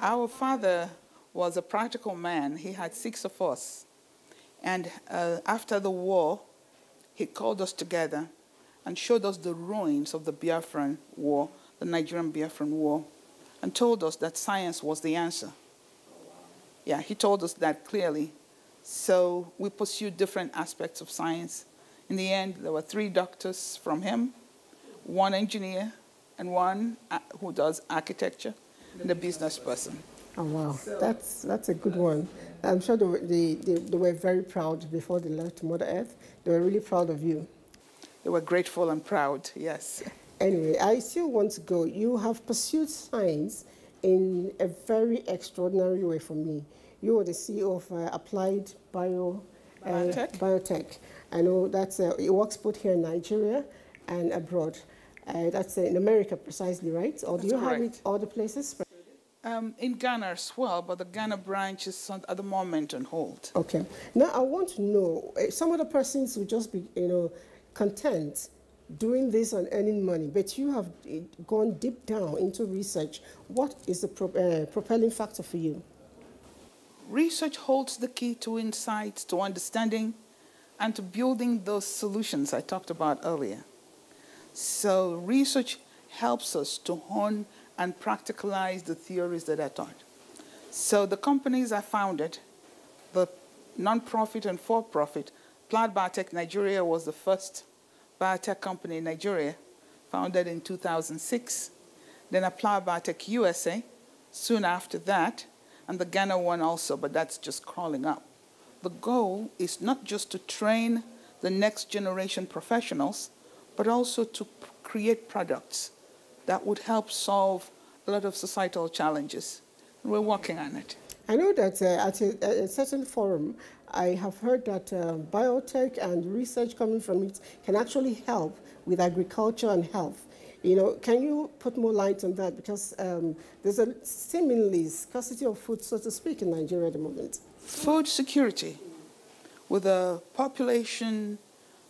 Our father was a practical man. He had six of us. And uh, after the war, he called us together and showed us the ruins of the Biafran War, the Nigerian Biafran War, and told us that science was the answer. Yeah, he told us that clearly. So we pursued different aspects of science. In the end, there were three doctors from him, one engineer, and one uh, who does architecture, a business person. Oh, wow. That's, that's a good one. I'm sure they were, they, they, they were very proud before they left Mother Earth. They were really proud of you. They were grateful and proud, yes. Anyway, I still want to go. You have pursued science in a very extraordinary way for me. You were the CEO of uh, Applied Bio, uh, Biotech. Biotech. I know that's uh, it works both here in Nigeria and abroad. Uh, that's in America precisely, right? Or that's do you correct. have it other places? Um, in Ghana as well, but the Ghana branch is at the moment on hold. Okay. Now I want to know, uh, some of the persons will just be, you know, content doing this and earning money, but you have uh, gone deep down into research. What is the uh, propelling factor for you? Research holds the key to insights, to understanding, and to building those solutions I talked about earlier. So research helps us to hone and practicalize the theories that are taught. So the companies I founded, the non-profit and for-profit, Applied Biotech Nigeria was the first biotech company in Nigeria, founded in 2006. Then Applied Biotech USA, soon after that, and the Ghana one also, but that's just crawling up. The goal is not just to train the next generation professionals, but also to create products that would help solve a lot of societal challenges. And we're working on it. I know that uh, at a, a, certain forum, I have heard that uh, biotech and research coming from it can actually help with agriculture and health. You know, can you put more light on that? Because um, there's a seemingly scarcity of food, so to speak, in Nigeria at the moment. Food security, with a population,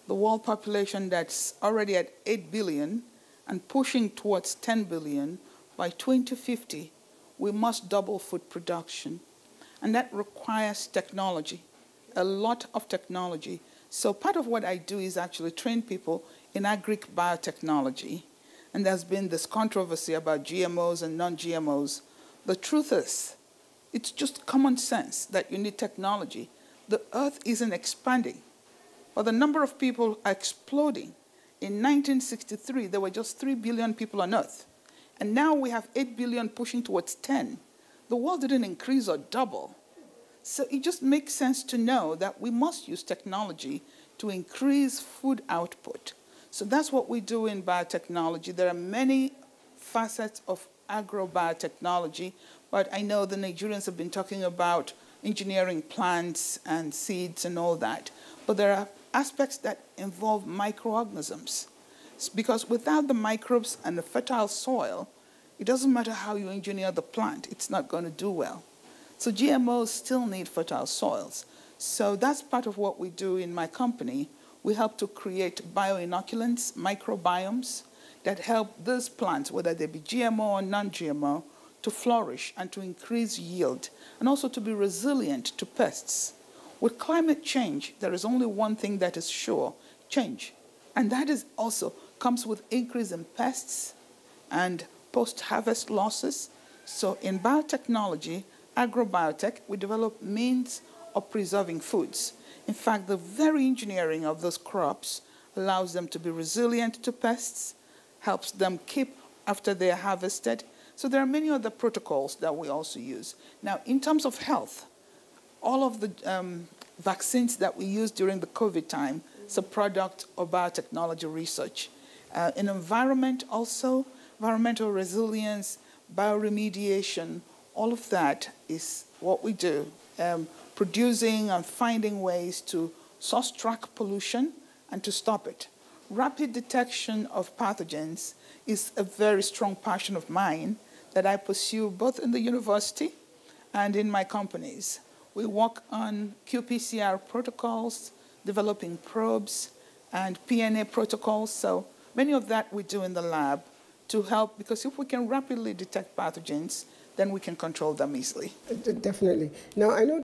the world population that's already at 8 billion and pushing towards 10 billion, by 2050, we must double food production. And that requires technology, a lot of technology. So part of what I do is actually train people in agric biotechnology. And there's been this controversy about GMOs and non-GMOs. The truth is, it's just common sense that you need technology. The earth isn't expanding, but the number of people are exploding. In 1963, there were just 3 billion people on earth. And now we have 8 billion pushing towards 10. The world didn't increase or double. So it just makes sense to know that we must use technology to increase food output. So that's what we do in biotechnology. There are many facets of agrobiotechnology, but I know the Nigerians have been talking about engineering plants and seeds and all that. But there are aspects that involve microorganisms. Because without the microbes and the fertile soil, it doesn't matter how you engineer the plant, it's not going to do well. So GMOs still need fertile soils. So that's part of what we do in my company. We help to create bioinoculants, microbiomes, that help these plants, whether they be GMO or non-GMO, to flourish and to increase yield, and also to be resilient to pests. With climate change, there is only one thing that is sure, change. And that is also comes with increase in pests and post-harvest losses. So in biotechnology, agrobiotech, we develop means of preserving foods. In fact, the very engineering of those crops allows them to be resilient to pests, helps them keep after they are harvested. So there are many other protocols that we also use. Now, in terms of health, all of the um, vaccines that we used during the COVID time is a product of biotechnology research. Uh, in environment also, environmental resilience, bioremediation, all of that is what we do. Um, producing and finding ways to source track pollution and to stop it. Rapid detection of pathogens is a very strong passion of mine that I pursue both in the university and in my companies. We work on qPCR protocols, developing probes, and PNA protocols. So Many of that we do in the lab to help, because if we can rapidly detect pathogens, then we can control them easily. Definitely. Now, I know